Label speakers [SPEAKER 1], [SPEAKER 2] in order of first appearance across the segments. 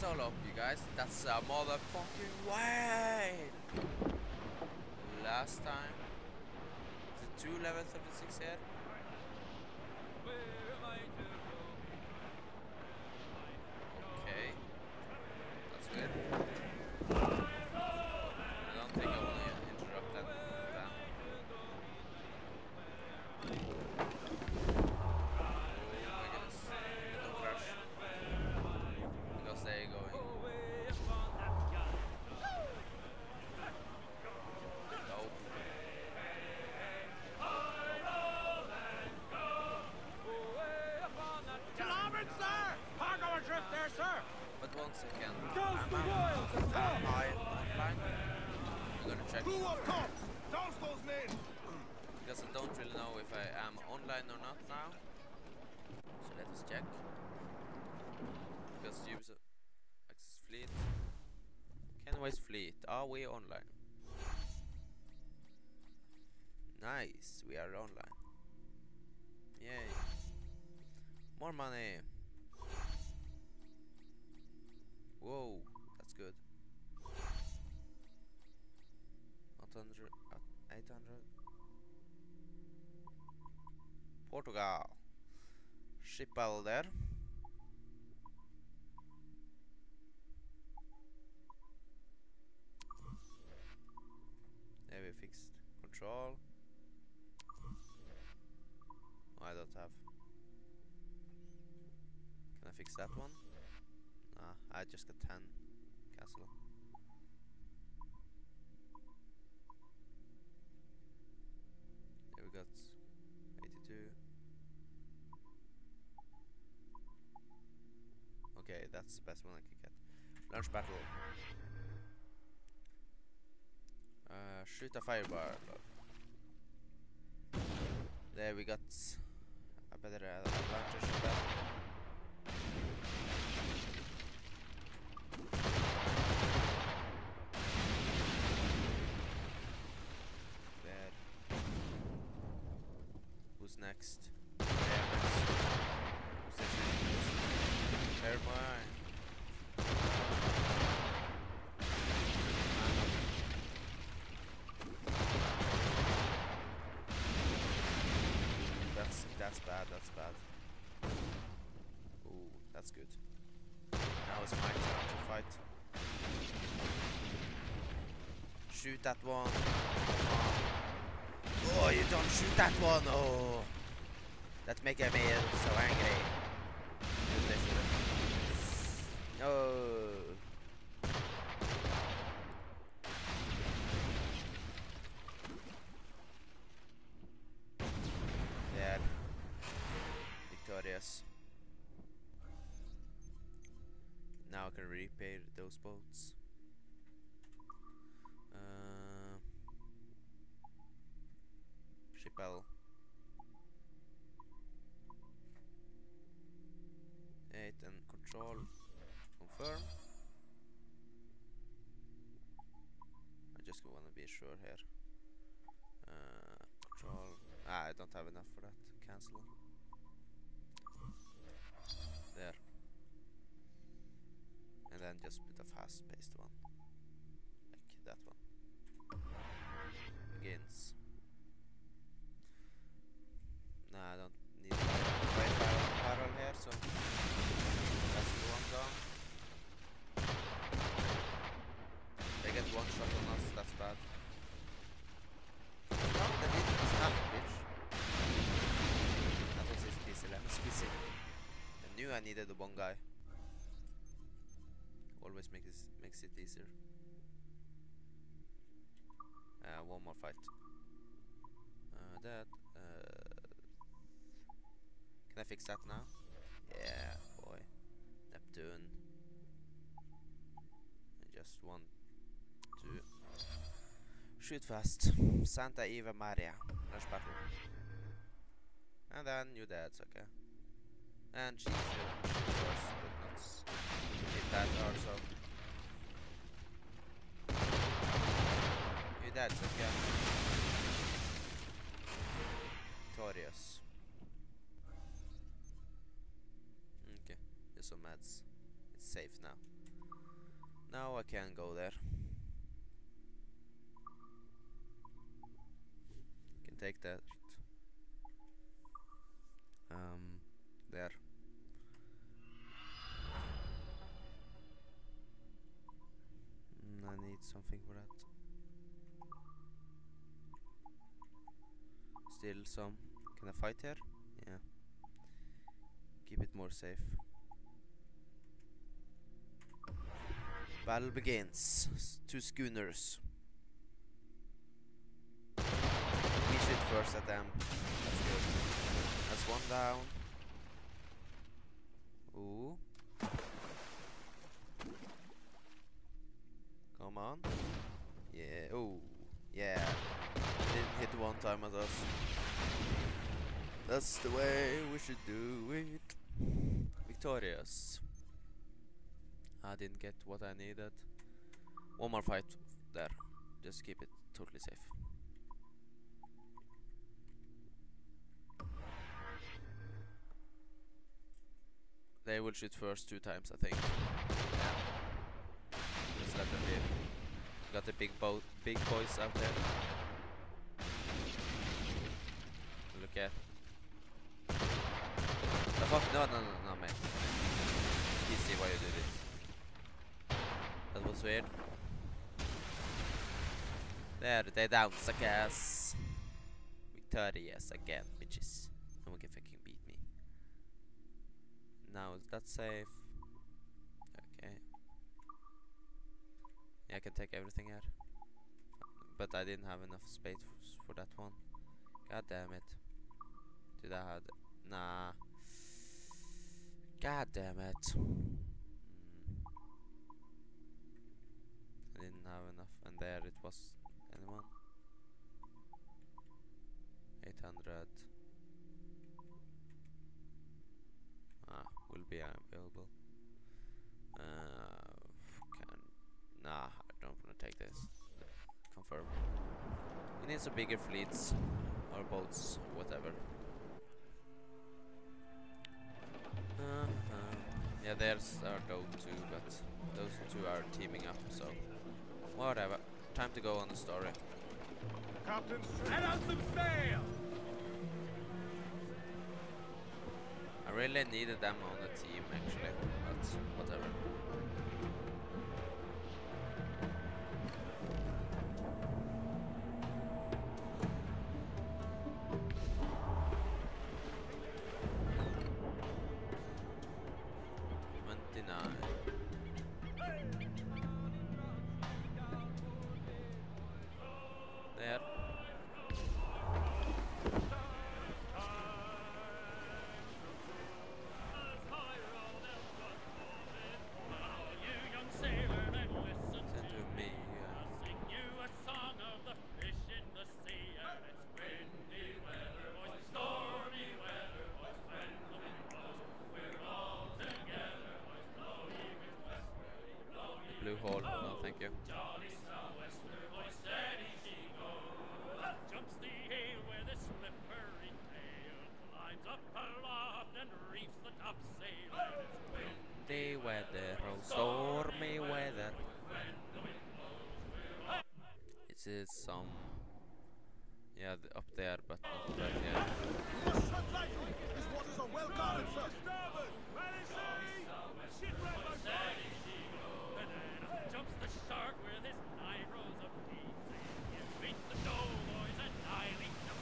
[SPEAKER 1] solo up, you guys. That's a motherfucking way. Last time. Is it two level 36 here? Okay. That's good. Check.
[SPEAKER 2] Who up those men!
[SPEAKER 1] because I don't really know if I am online or not now. So let us check. Because Ubisoft Access Fleet. Kenway's Fleet. Are we online? Nice, we are online. Yay. More money. 800, uh, 800. Portugal. Där. There we fixed control. Oh, I don't have. Can I fix that one? Nah, I just got 10. Cancel. We got 82. Okay, that's the best one I could get. Launch battle. Uh, shoot a fireball. There we got a better advantage of. There. Who's next? Never mind. That's that's bad. That's bad. Ooh, that's good. Now it's my turn to fight. Shoot that one. Oh, you don't shoot that one. Oh, that's making me so angry. No. There. Victorious. Now I can repair those boats. Uh, ship L. And control. Confirm. I just want to be sure here. Uh, control. Ah, I don't have enough for that. Cancel. There. And then just put a fast-paced one. Like that one. Begins. Nah, I don't need right barrel, barrel here, so that's the one gone. They get one shot on us, that's bad. No, they didn't snap, bitch. That was his PC, let me PC. I needed the one guy. Always makes makes it easier. Uh, one more fight. Uh, that. Uh, can I fix that now? Yeah, boy. Neptune. I just want to shoot fast. Santa Eva Maria. Rush battle. And then you dead, okay. And she should shoot first, but not hit that also. You dead, okay. Victorious. Okay, there's some meds. It's safe now. Now I can go there. Can take that. Something for that. Still some. Can I fight here? Yeah. Keep it more safe. Battle begins. Two schooners. We shoot first at them. That's good. That's one down. Ooh. Come on. Yeah. Oh. Yeah. Didn't hit one time as us. That's the way we should do it. Victorious. I didn't get what I needed. One more fight there. Just keep it totally safe. They will shoot first two times, I think. Just let them be. Got the big bo big boys out there. Look at. The fuck? No, no, no, no, man. Easy, why you do this? That was weird. There, they down, suckers. Victorious again, bitches. No one can fucking beat me. Now, is that safe? Okay. Yeah, I can take everything here. But I didn't have enough space for that one. God damn it. Did I have... Nah. God damn it. Mm. I didn't have enough. And there it was. Anyone? 800. Ah, will be available. Uh, can nah, I don't want to take this. Confirm. We need some bigger fleets or boats, whatever. Uh-huh. Yeah, there's our those two, but those two are teaming up, so whatever. Time to go on the story.
[SPEAKER 2] Captain, let out some sail!
[SPEAKER 1] I really needed them on the team actually, but whatever.
[SPEAKER 3] Teeth. You beat the doughboys and annihilate the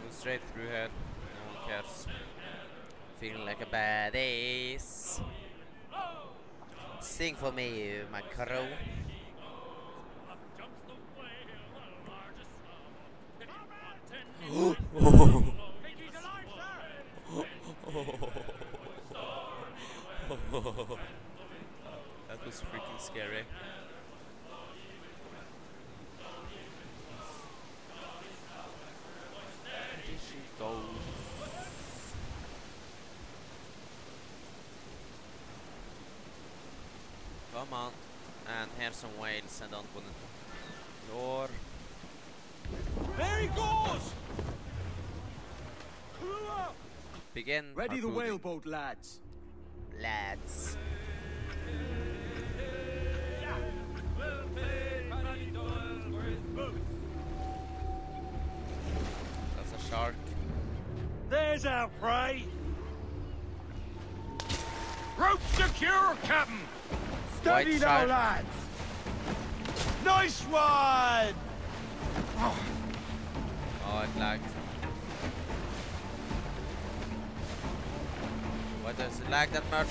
[SPEAKER 1] Going straight through here. No one cares. Feeling like a badass. Sing for me, you, my crow.
[SPEAKER 3] Up jumps the whale, the largest of them. If you want to
[SPEAKER 2] Think he's alive, sir!
[SPEAKER 1] that was freaking scary. There she goes. Come on. And here's some whales and don't put it. Your
[SPEAKER 2] There he goes! Crew up!
[SPEAKER 1] begin.
[SPEAKER 2] Ready the
[SPEAKER 1] harpooning.
[SPEAKER 2] whaleboat, lads.
[SPEAKER 1] lads.
[SPEAKER 3] We'll pay Paddy Doyle for his boots.
[SPEAKER 1] That's a shark.
[SPEAKER 2] There's our prey.
[SPEAKER 3] Rope secure, Captain.
[SPEAKER 2] Steady
[SPEAKER 1] White
[SPEAKER 2] now, lads. Nice one.
[SPEAKER 1] Oh, it lagged. Why does it lag that much?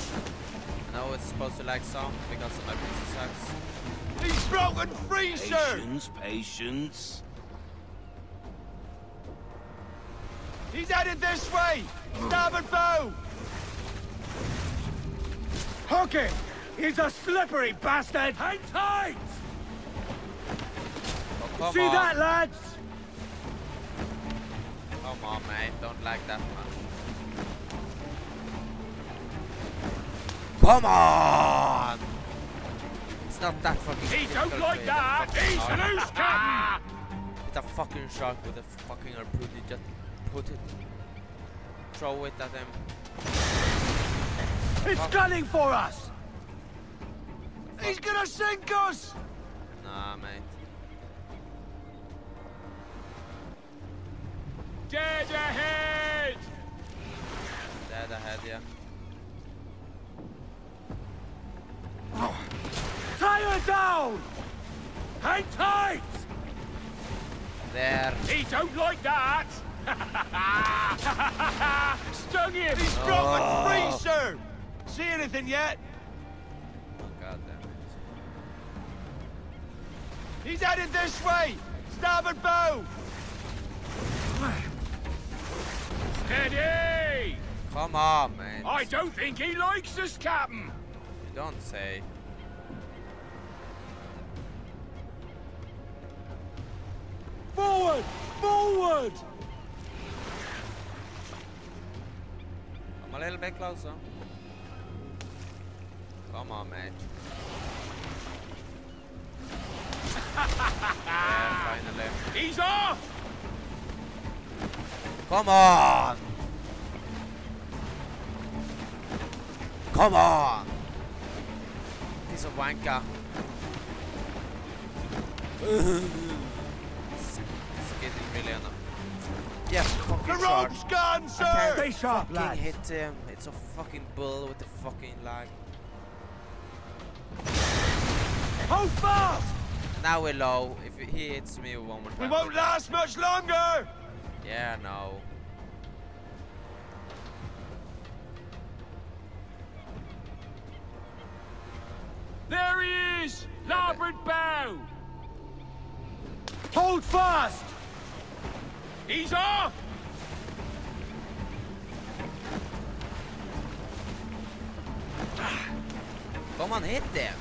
[SPEAKER 1] I know it's supposed to lag some because of my PC sucks.
[SPEAKER 2] He's broken free, sir.
[SPEAKER 4] Patience, patience.
[SPEAKER 2] He's headed this way. Starboard bow. Hook him. He's a slippery bastard. Hang tight.
[SPEAKER 1] Oh,
[SPEAKER 2] See
[SPEAKER 1] on.
[SPEAKER 2] that, lads?
[SPEAKER 1] Come on, mate. Don't lag that much. Come on! It's not that fucking
[SPEAKER 3] He don't like
[SPEAKER 1] to hit a
[SPEAKER 3] that. He's loose, Captain.
[SPEAKER 1] It's a fucking shark with a fucking harpoon. You just put it, throw it at him.
[SPEAKER 2] It's
[SPEAKER 1] Fuck.
[SPEAKER 2] gunning for us. He's gonna sink us.
[SPEAKER 1] Nah, mate.
[SPEAKER 3] Dead ahead.
[SPEAKER 1] Dead ahead, yeah.
[SPEAKER 2] Tie her down.
[SPEAKER 3] Hang tight.
[SPEAKER 1] There.
[SPEAKER 3] He don't like that. Stung him.
[SPEAKER 2] He's
[SPEAKER 1] Oh.
[SPEAKER 2] broken free, sir. See anything yet? He's headed this way. Starboard bow.
[SPEAKER 3] Steady.
[SPEAKER 1] Come on, man.
[SPEAKER 3] I don't think he likes us, Captain.
[SPEAKER 1] You don't say.
[SPEAKER 2] Forward. Forward.
[SPEAKER 1] Come a little bit closer. Come on, mate. Yeah, finally.
[SPEAKER 3] He's off.
[SPEAKER 1] Come on! Come on! He's a wanker. it's, it's getting really annoying. Yeah, fucking
[SPEAKER 2] The
[SPEAKER 1] shark.
[SPEAKER 2] rope's gone,
[SPEAKER 1] I
[SPEAKER 2] sir.
[SPEAKER 1] can't
[SPEAKER 2] Stay sharp,
[SPEAKER 1] fucking
[SPEAKER 2] lads.
[SPEAKER 1] hit him. It's a fucking bull with the fucking lag.
[SPEAKER 2] How fast.
[SPEAKER 1] Now we're low. If he hits me one more.
[SPEAKER 2] We won't last much longer.
[SPEAKER 1] Yeah, no.
[SPEAKER 3] There he is. Larboard bow.
[SPEAKER 2] Hold fast.
[SPEAKER 3] He's off.
[SPEAKER 1] Come on, hit them.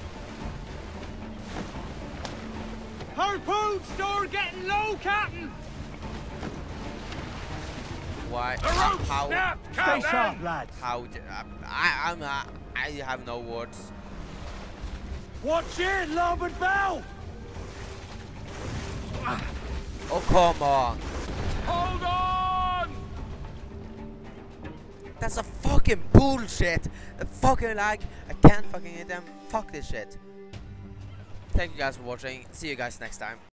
[SPEAKER 2] Harpoon store getting low, Captain.
[SPEAKER 1] Why?
[SPEAKER 3] The
[SPEAKER 1] how-
[SPEAKER 3] rope
[SPEAKER 1] how?
[SPEAKER 3] snapped,
[SPEAKER 2] Stay sharp, lads.
[SPEAKER 1] How? d- I, I'm. Uh, I have no words.
[SPEAKER 2] Watch it, larboard bow.
[SPEAKER 1] Oh come on!
[SPEAKER 3] Hold on.
[SPEAKER 1] That's a fucking bullshit. A fucking like I can't fucking hit them. Fuck this shit. Thank you guys for watching. See you guys next time.